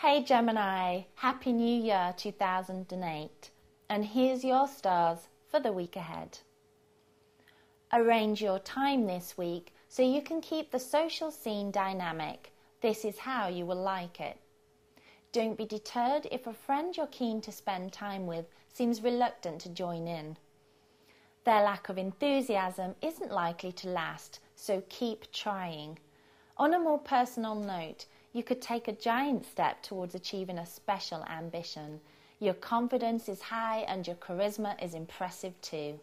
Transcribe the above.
Hey Gemini, Happy New Year 2008, and here's your stars for the week ahead. Arrange your time this week so you can keep the social scene dynamic. This is how you will like it. Don't be deterred if a friend you're keen to spend time with seems reluctant to join in. Their lack of enthusiasm isn't likely to last, so keep trying. On a more personal note, you could take a giant step towards achieving a special ambition. Your confidence is high and your charisma is impressive too.